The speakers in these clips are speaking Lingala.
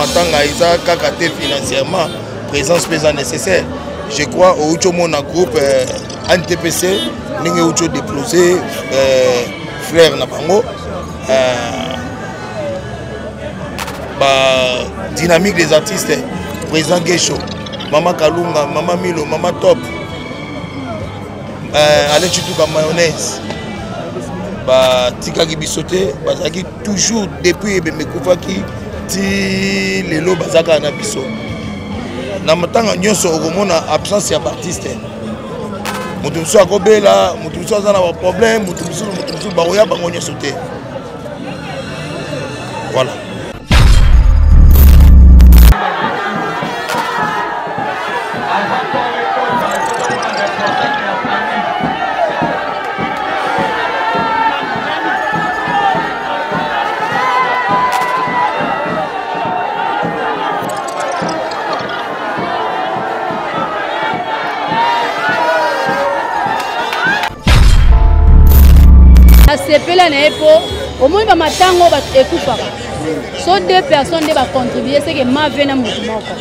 matanga eza kaka te financièrement présence mpe eza nécessaire je crois outi omona groupe euh, antpc ndenge outi odeplose euh, frère na bango euh, ba dynamique des artistes président gesho mama kalunga mama milo mama top euh, alechituka mayonnaise batikaki biso te bazalaki toujours depuis ebembe ekufaki ti lelo baza kaka na biso na ntango nyonso okomona absence ya baartiste moto mosusu akobela moto mosusu aza na baproblème moto mosusu moto mosusu bakoya bango nyonso te voilà nasepela na ye mpo omoni bamatango ekufaka so deux personnes nde bacontribue seke mave na motu moko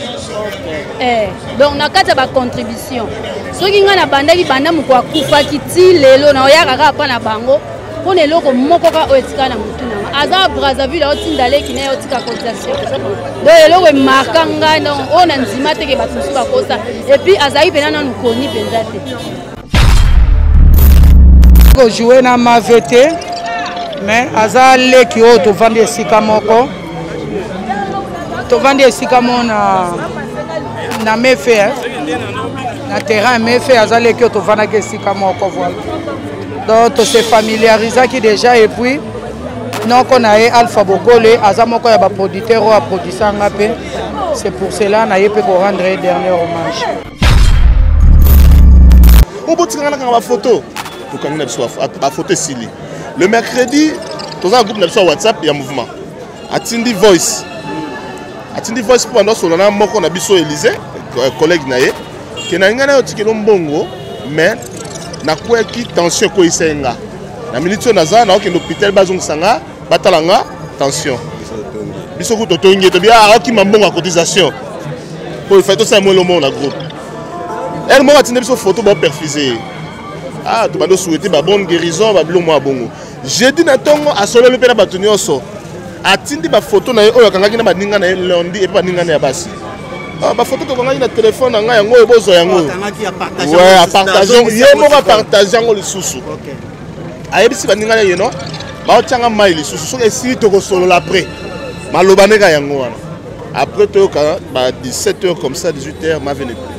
eh, donc na kati ya bacontribution soki ngai nabandaki banda moko akufaki ti lelo naoyaka kaka mpa na bango mpo na eloko moko kaka oyo etikala na motu na ngai aza brazzaville aotinda leki na ye otika cotisation donc eloko emarka ngai donc oyo na ndima teke bato mosusu bakosa epuis azalaki mpenza nanu koni mpenza te kojoue na mave te mais aza leki oyo tovandi esika moko tovandi esika moko na na mefe eh. na terrain ya mefe aza leki oyo tovandaki esika moko voila donc tose familiarisaki déjà et puis noko na ye alpha bokole aza moko ya baproducteur oyo aprodisa nga mpe c'est pour cela na ye mpe korendre ye dernier hommage obotikanga na kanga bafoto tokangi na biso bafoto esili le mercredi toza na groupe na biso ya whatsapp ya mouvement atindi voice atindi voice mpo banda osola na moko na biso elise euh, collègue na ye ke na ngai nayo tikelo mbongo mais nakweyaki tension ekweyisa ye nga na miniti oyo naza naokende hôpital bazongisa nga batala nga tension biso kutu totongi tobi aokima ah, mbongo ya cotisation mpo efai tosala mwa elomoko na groupe ele moko atindi biso foto baoperfuse ye ah tobandi osuete ba bonne guérison babilo mwa bongo jeudi na ntongo asololi mpe na bato nyonso atindi bafoto na ye oyo akangaki na baninga na ye lundi epe baninga na ya basi ah, bafoto tokangaki na telefone na ngai yango oyo bozwa yango ye moko apartage yango lisusu ayebisi baninga na ye no baotyanga mai lisusu soki esili tokosolola après maloba ndeka yango wana après toyoka ba 17 heures comme ça 18 heures mavene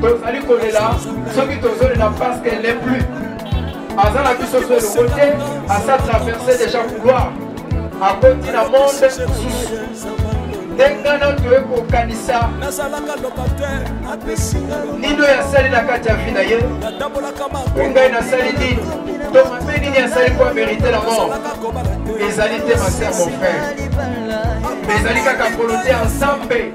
tozali kolela soki tozolela parce qu'elle n'est plus aza na biso so elongo te asa traverse déjà couloir akoti na monde mosusu ndenge na toye kokanisa nini oyo asali na kati ya vi na ye mpe ngai nasali nini to mabe nini asali mpo amerite na mort ezali te maser mon frère ezali kaka volonté ensemble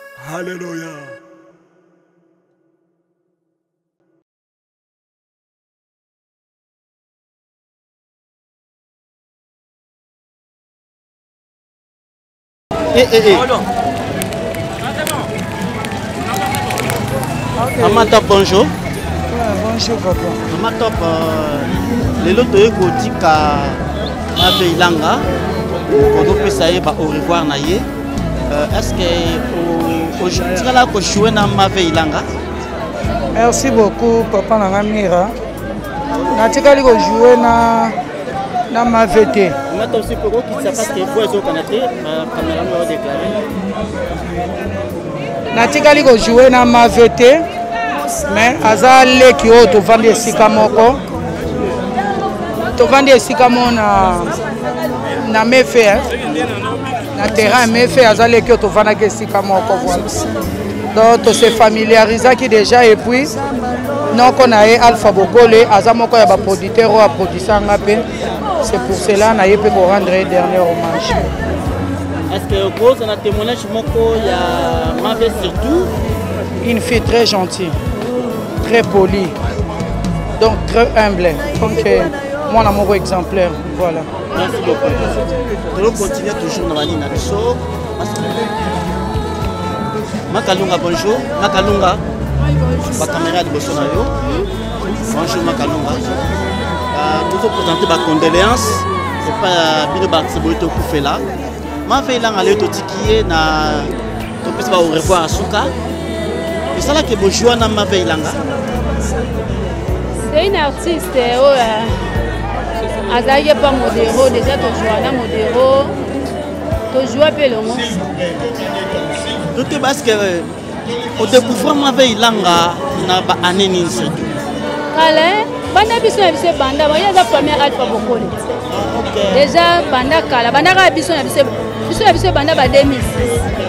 Hallelujah. Eh, eh, eh. Maman Top, bonjour. Bonjour, papa. Maman Top, euh, lelo toye kotika mabe ilanga kodopesa ye ba au revoir na ye Euh, est-ce que otikala kojoue na mave ilanga merci beaucoup papa na nga mira natikali kojoue na na mave te natikali kojoue na mave te mais aza leki oyo tovandi esika moko tovandi esika moko na na mefe eh? na terrain ya mefe aza leki oyo tofandaki esika moko voila donc tose familiarisaki déjà et puis noko na ye alpha bokole aza moko ya baproducteur oyo aproduisa nga mpe c'est pour cela na ye mpe korendre ye dernier hommage est ce que koza na témoignage moko ya mabe surtout une fille très gentille très polie donc très humble donc euh, mwana moko exemplaire Voilà. Merci beaucoup. Tolo continuer toujours na bani na biso. Makalunga bonjour. Makalunga. Ba caméra liboso na yo. Bonjour Makalunga. Euh, nous vous présenter ba condoléances epai ya bino baartiste boye tokufela mafeilanga leo totiki ye na topesi ba au revoir ya suka esalaki bojui wana mave ilanga c'est une artiste eh, oyo oh, eh. azalaki epa modero déjà tojoua na modero tojoua mpe elongo tote baske euh, odécouvrama mave ilanga na baannée nini surtout kale banda biso na biso ebanda baye aza famille alpha bokoli deja banda kala banda kaka biso na biso biso na biso ebanda ba 2006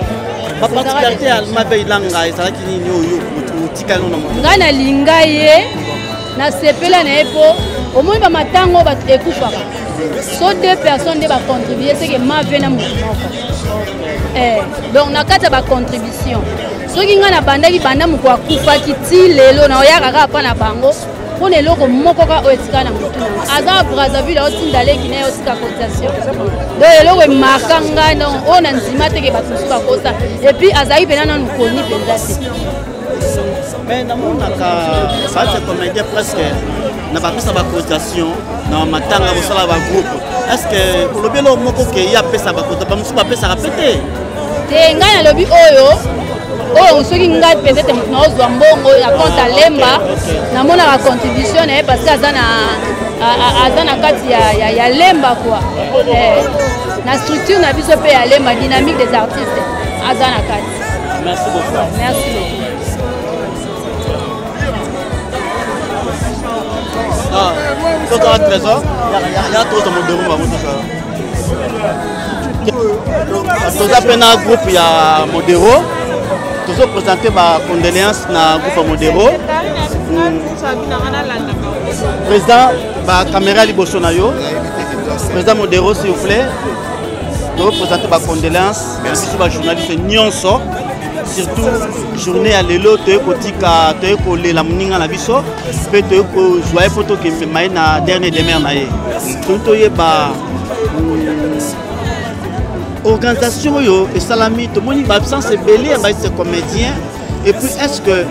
baparticularité ya mabe ilanga ezalaki nini oyo otikali na ngai nalinga ye nasepela na ye mpo omoni bamatango bato ekufaka so deux personnes nde bacontribue seke mave na moto moko eh, donc na kati ya bacontribution soki ngai nabandaki banda moko akufaki ti lelo naoyaka kaka mpa na bango mpo na eloko moko kaka oyo etika na motu nango aza brazzaville aotinda leki na ye otika cotisation donc eloko emarka ngai donc oyo na ndima teke bato mosusu bakosa epuis azalaki mpenza nanu koni mpenza te mais namonaka baze comédien presque na bapesa bacotisation na matanga kosala bagroupe estce olobi eloko moko ke ye apesa bakota bamosusu bapesaka mpe te te ngai nalobi oyo oyo soki ngai peut-être moto naozwa mbongo ya compte ah, alemba namonaka contribution na ye parce que aza na aza na kati ya lemba kua eh, na structure na biso mpe ya lemba dynamique des artistes aza na kati merci beaucoup Ah, totala trésor ya toza modero bango tosala toza mpe na groupe ya modero tozo présente bacondoléance na groupe ya modero président bacaméra liboso na yo président modero s'il vous plaît tozo présente bacondoléance biso ba journaliste nyonso surtout journée ya lelo toye kotika toye kolela moninga na biso mpe toye kozwa ye mpo tokemema ye na dernier demeure na ye to toyeba organisation oyo esalami tomoni baabsence ebele ya baise comédien et puis est ce que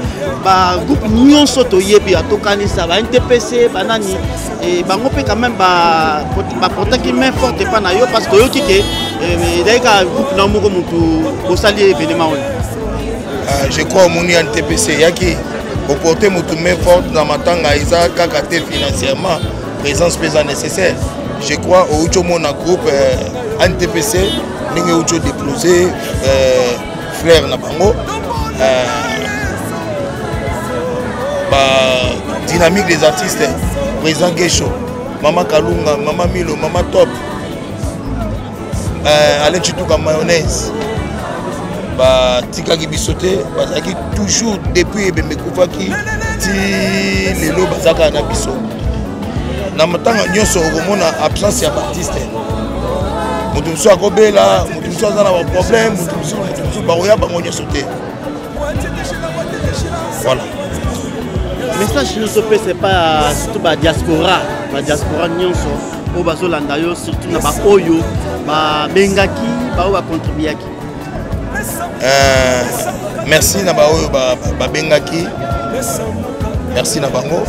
bagroupe nyonso toyebi atokanisa ba ntpc banani e, bango mpe quand même baportaki main forte epai na yo parce que toyoki ke e, ezali kaka groupe na moko motu bosali evenema wana ah, je crois omoni ya ntpc eyaki oporte motu main forte na matanga eza kaka te financièrement présence mpe eza nécessaire je crois outi omona groupe euh, ntpc ndenge outi odeplose euh, frère na bango euh, ba dynamique des artistes président gesho mama kalunga mama milo mama top euh, alain chituka mayonnaise batikaki biso te bazalaki toujours depuis ebembe ekufaki ti lelo bazalaka na biso na ntango nyonso okomona absence ya baartiste moto mosusu akobela moto mosusu aza na baproblème moto mosusu moto mosusu bakoya bango nyonso te voilà message nyonso opesa epai ya surtout badiaspora badiaspora nyonso oyo bazolanda yo surtout na baoyo babengaki baoyo bacontribuaki euh, merci na baoyo babengaki merci na bango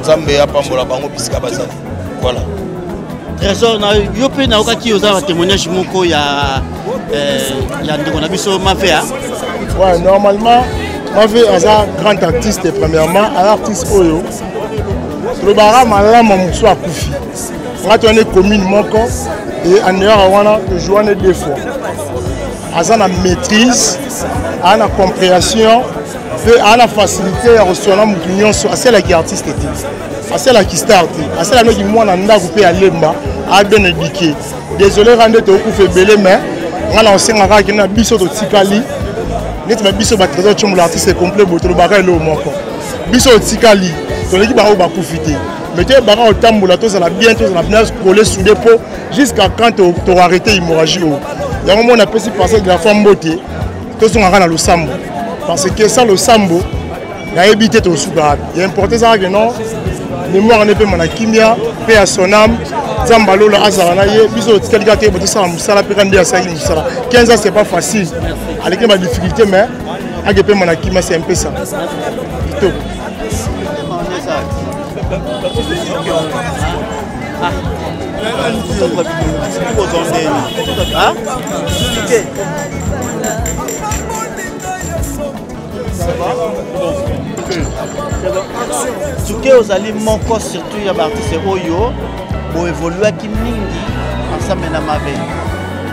nzambe apambola bango bisika bazali voilà trésor na yo mpe nayokaki oza na témoignage moko ya eh, ya ndeko na biso mafea ouais, normalement mafe aza grand artiste premièrement aza artiste oyo tolobaka malamu mosusu akufi nga toyani commune moko e aneyaka wana tojoane deux fois aza na maîtrise aza na compréhension mpe aza na facilité ya koswana motu nyonso asalaki artiste te asalaki star te asala noki mwana ndako mpe alemba abene edike désolé kaka nde tokokufa ebele mais ngai na osenga kaka kende na biso totikali neti na biso batrésor tshimbola artiste complet boye tolobaka eloo moko biso otikali toleki baoyo bakufi te mais toyebaka otambola tozala bien tozala bien kole soude mpo jusqu'à quand toarrete hémorragie oyo yango moi napesi passage de la fois mbote tozongaka na losambo parce que sa losambo nayebi te tosuka wapi ya importe ezaka ke non mémoire ne epema na kimia mpe ya sonam nzambe alola azala na ye biso otikali kaka te botosala mosala mpe ka nde asalaki mosala 15 ans c'est pas facile aleki na badifficulté mais ake epema na kimia se mpesa kitoko Ah. Hein? suke ozali moko surtout ya baartiste oyo boevoluaki mingi ensemble na mave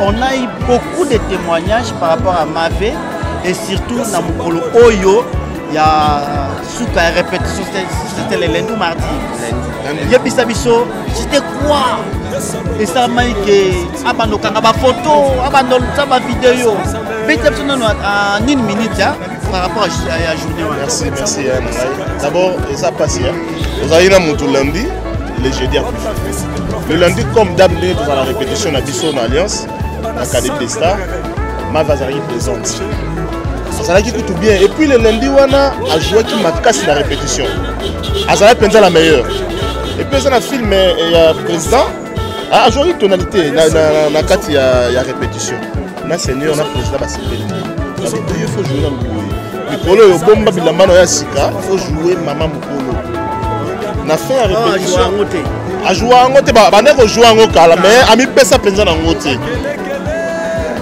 on a eu beaucoup de témoignages par rapport à mave et surtout na mokolo oyo ya suka ya répétition c'était le lundi ou mardi yebisa biso jete croire esalamaki ke abanda okanga bafoto abanda olisa bavideo beta biso nano en une minute par rapport ya journée wana merci merci ya na ngai d'abord eza mpasi ya ozalaki na motu lundi le jeudi akufi le lundi comme dab nde tozala répétition na biso na alliance na cadet de star mave azalaki présente azalaki kutu bien et puis le lundi wana ajouaki makasi na répétition azalaki mpenza la meilleure et puis eza na film ya président ajouaki tonalité na, na, na, na kati ya, ya répétition na seigneur na président basepeli alobi il faut jouer na mboye mikolo oyo obomba bilamba na yo ya sika faut jouer mama na fin ya répétition ajoua yango te banda kojoua yango kala mais amipesa mpenza na yango te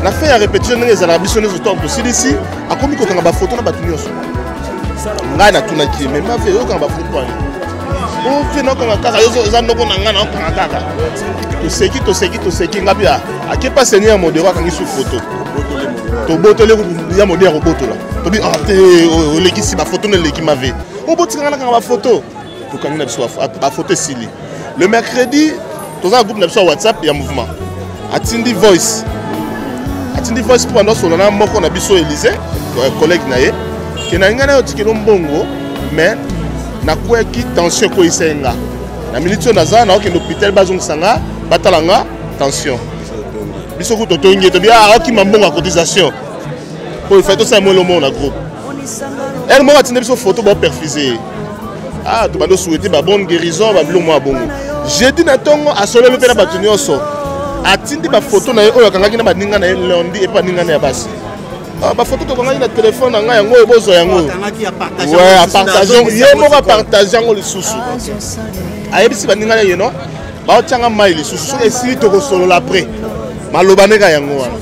na fin ya répétition ndenge ezalaka biso nyonso ntango tosilisi akomi kokanga bafoto na bato nyonso ngai natunaki me mafe oyokanga bafoto mpani ofe nakanga kaka eza ndoko na ngai naokanga kaka toseki toseki toseki ngabi akepa seni ya modero akangi su foto tobotoli ya modero akobotola tobi ah, te olekisi bafoto na eleki mave oyo botikanga nakanga bafoto tokangi na biso bafoto esili le mercredi toza na groupe na biso ya whatsapp ya mouvement atindi voice atindi voice mpo banda solo na moko na biso elise euh, collègue na ye ke nalinga nayo tikelo mbongo mais nakweyaki tension ekweyisa ye nga na miniti oyo naza naokende hôpital bazongisa nga batala nga tension biso kutu totongi ye tobi akima ah, mbongo ya cotisation oyo fai tosala mwa elomoko na groupe ere moko atinda biso foto baperfuse ye ah tobandi osouete babonne guérison babilo mwa bongo jeudi na ntongo asololi mpe na bato nyonso atindi bafoto na ye oyo akangaki na baninga na ye lundi epe baninga na ya basi ah, bafoto tokangaki na telefone na ngai yango oyo bozwa yango ye moko apartage yango lisusu ah, ayebisi baninga na ye no baotyanga mai lisusu soki esili tokosolola apres maloba ndeka yango wana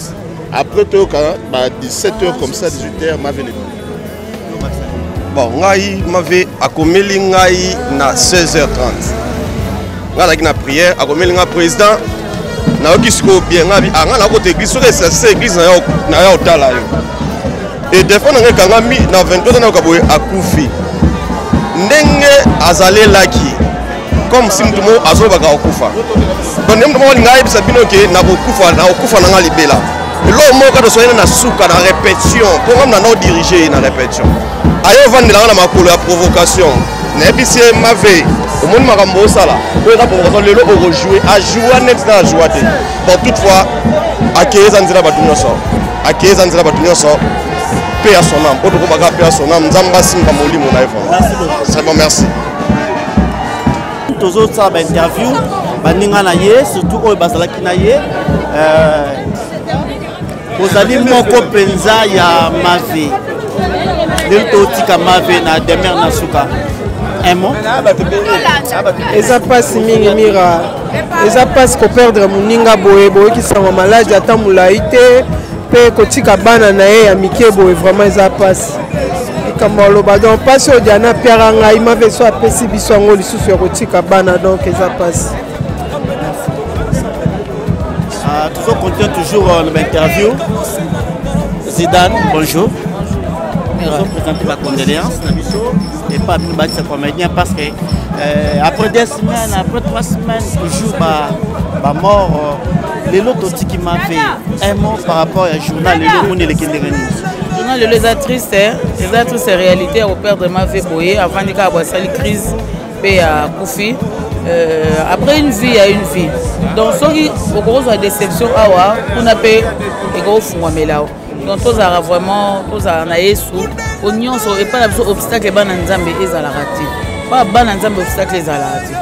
Après toyoka ba 17 heures comme ça 18 heures mave le Bon ngai mave akomeli ngai na 16h30. Ngai azalaki na prière akomeli ngai président nayoki sikoyo bien ngai ah, ngai nakota église soki esase église naya otala yo e defo na ngai ekangami na 23 ans nayoka boye akufi ndenge azalelaki comme si moto moko azolobaka kokufa donc nde moto moko alinga ayebisa bino ke nakokufa nakokufa na nga libela eloko moko kaka toswani na suka na répétition mpo ngam na nao dirige ye na répétition aye ovandelanga na makolo ya provocation nayebisi ye mave omoni makambo osala oyo eza provocation lelo okojoue ajoua neti na ajoua te bon toutefois akeye eza nzela bato nyonso akeye eza nzela bato nyonso mpe ya sonam oyo tokobaka mpe ya sonam nzambe asimba molimo na ye vraiment merci tozosala bainterview baninga na ye surtout oyo bazalaki na ye euh, ozali moko mpenza ya mave lelo totika mave na demeure na suka eza mpasi mingi mira eza mpasi koperdre moninga boye boyokisama maladi ata molai te mpe kotika bana na ye ya mike boye vraiment eza mpasi likambo aloba donc mpasi oyo diana apiaka ngai maveso apesi biso yango lisusu ya kotika bana donc eza mpasi ah, toujours continue toujours euh, na bainterview zidane bonjour présenter ma condoléance na biso epa bino bakisa comédien parce que euh, après deux semaines après trois semaines toujours bamort ba lelo totiki mave un mot par rapport ya journal lelo omoni elekendeke nini journal lelo eza triste eza triste réalité ya koperdre mave boye avandi kaka bwasali crise mpe ya kufi euh, après une vie ya une vie donc soki okokozwa déception awa kuna mpe ekokofungwamela donc tozalaka vraiment tozala na yesu po nyonso epai na biso obstacle bana nzambe ezalaka te mpo bana nzambe obstacle ezalaka te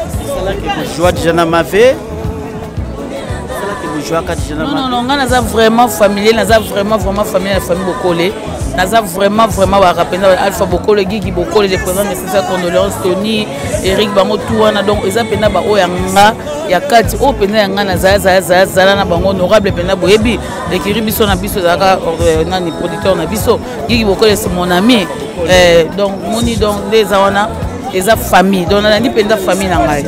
joa deja na mave nonono ngai naza vraiment familier naza vraiment vraiment familier na famille bokole naza vraiment vraiment baka mpenza alpha bokole gigi bokole le président nécessaire condoléance tony eric bango tu wana donc eza mpenza baoyo ya nga ya kati oyo mpenza ya ngai nazala zala zala zala na bango honorable mpenza boyebi ekiri biso na biso ezalaka euh, nani producteur na biso gigi bokolesi mon ami euh, donc moni donc nde eza wana eza famille donc nalandi mpenza famille na ngai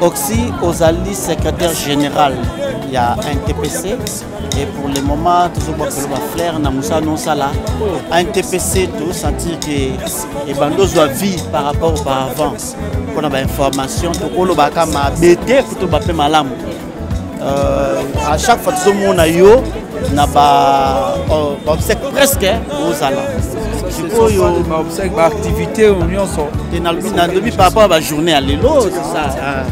oxy ozali secrétaire général ya ntpc et pour le moment tozobwakelo baflaire na mosala nosala ntpc tosentir ke ebanda ozwa vie par rapport auparavant mpona bainformation tokolobaka mabe te kutu bape malamu euh, à chaque fois tozomona yo na baobsèque euh, presque ozala sikoyo baobsèque baactivité oyo nyonso nalobi par rapport ya bajournée ya lelo ah,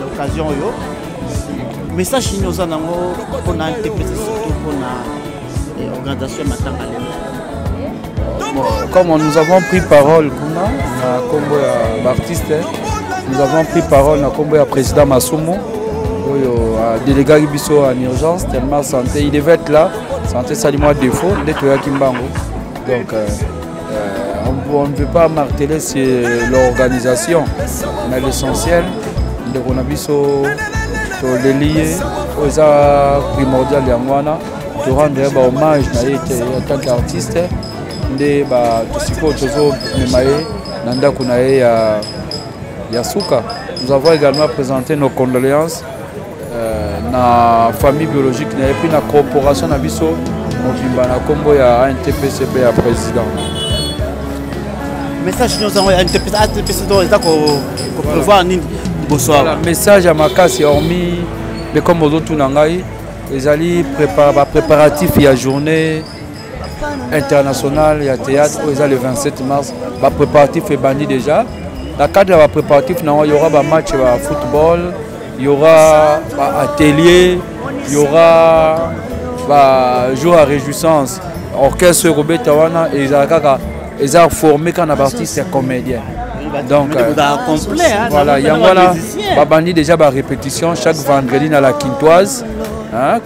l'occasion oyo message nini oza nango mpona ntepese surtout mpona Et organisation ya matanga lelo. Bon, comme on- nous avons pris parole kuna na kombo ya baartiste nous avons pris parole na kombo ya président masumu oyo adelegaki biso en urgence tellement santé il devait être là santé esali mwa défaut nde toyaki mbango donc euh, euh, on- on ne veut pas marteler c'est l'organisation mais l'essentiel ndeko na biso toleli ye oyo eza primordial yango wana to rendre ye ba hommage na ye te en tant qu'artiste nde sikoyo tozomema ye na ndako na ye ya, ya suka nous avons également présenté nos condoléances euh, na famille biologique na ye mpe na corporation na biso mobimba na nkombo ya antpcp ya président message nyonso yango ya antpcp to eza kopreuvoir nini liboso message ya makasi hormis nde comme ozotuna ngai ezali prépar, ba préparatif ya journée internationale ya théâtre oyo eza le 27 mars ba préparatif ebandi déjà na cadre ya ba préparatif na yango y aura ba match ba football y aura ba atelier y aura ba jour ya réjouissance orchestre ekobeta wana ezala kaka eza forme kaka na baartiste ya comédien donc euh, voilà yango wana babandi déjà barépétition chaque vendredi na la quintoise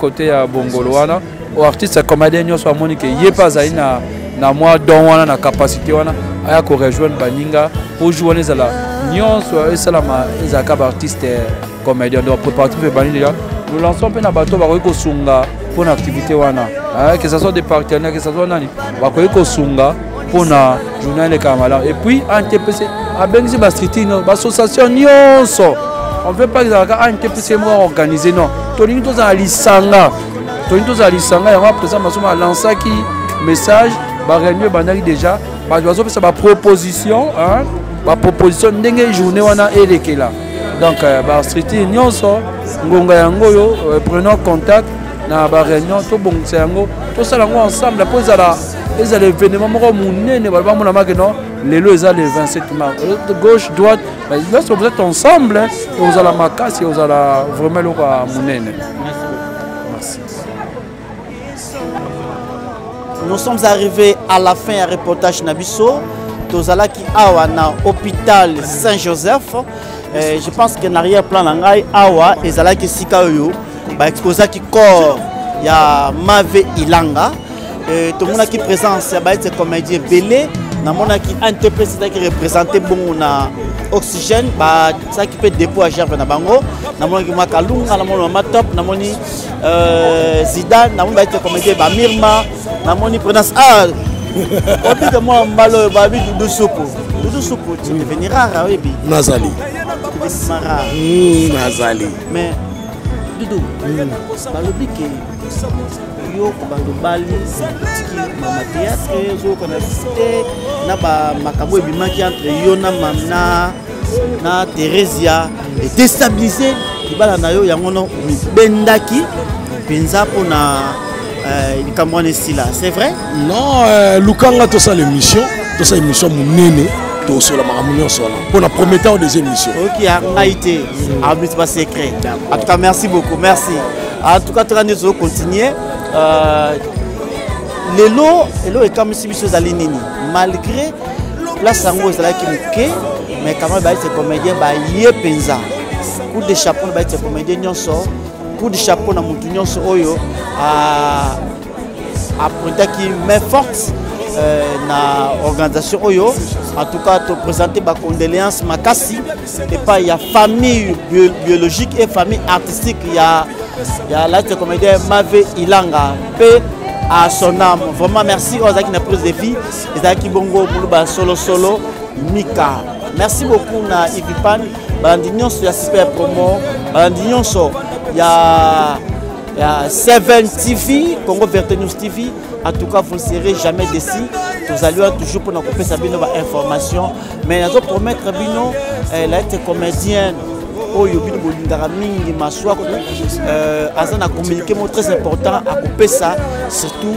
côté ya bongolo wana artiste ya comédien nyonso amoni ke ye mpe azali na, na mwa don wana na capacité wana aya korejoindre baninga mpo jour wana ezala nyonso esalama ezalaka baartiste comedien donc préparatif ebandi deja nous lançons mpe na bato bakoki kosunga mpo na activité wana ah, que ce soit des partenaires que ce soit nani bakoki kosunga mpo na journal elekaka malamu et puis antpc abengisi bastructure nyonso baassociation nyonso on veut pas ezalaka antpc moko organise non tolingi tozala lisanga tolingi tozala lisanga yango aprésident masoma alansaki message bareunion ebandaki déjà bato bazopesa baproposition baproposition ndenge journée wana elekela donc euh, bastructure nyonso ngonga yango oyo euh, prenons contact na baréunion tobongisa yango tosala yango ensemble mpo ezala ezala événement moko monene bato bamonamaki no lelo eza le 27 mars euh, gauche droite lorsque vous êtes ensemble ekozala makasi ekozala vraiment eloko ya monene Nous sommes arrivés à la fin ya reportage na biso tozalaki awa na hôpital saint joseph euh, je pense que na rien plan na ngai awa ezalaki esika oyo baexposaki corps ya mave ilanga euh, tomonaki présence ya baete comédie ebele namonaki entreprise ezalaki représente bongo na oxygène basalaki mpe dépôt ya gerve na bango namonaki mwa kalunga namoni mama top namoni Euh, Zidane, namoni baite comédie ba Mirma, namoni Prudence. Ah, obi de moi mbalo babi dudu supu. Dudu supu, tu devenir rare oyebi. Nazali. Rare. Hmm, nazali. Mais dudu, hmm. balobi ke yo kobanda obali otiki mama théâtre ozokana te na bamakambo ebimaki entre yo na mamna na Theresia et déstabiliser libala na yo yango no bendaki penza pona euh, likambo wana esila c'est vrai non euh, lukanga tosala émission tosala émission monene tosola makambo nyonso wana mpo na premier temps deuxième émission oki ya ngai te abisi ba secret en tout cas merci beaucoup merci en tout cas toka nde tozo continue euh, lelo elo ekamwisi biso ezali nini malgré place yango ezalaki moke mais quand même bayete comédien baye mpenza coup de chapeau na bayete comédien nyonso coup de chapeau na motu nyonso oyo apprentaki main forte euh, na organisation oyo en tout cas topresente bacondoléance makasi epai ya famille bio, biologique et famille artistique ya, ya laite comédien mave ilanga mpe à son âme vraiment merci oyo azalaki na prise de vie ezalaki bongo muluba ya solosolo mika merci beaucoup na ivipan balandi nyonso ya super promo balandi nyonso ya ya 7 tv congo verte news tv en tout cas vous ne serez jamais déçu tozali wana toujours mpona kopesa bino bainformation mais nazo promettre bino eh, laete comédienne oyo bino bolingaka mingi maswaku euh, aza na communiqué moko très important akopesa surtout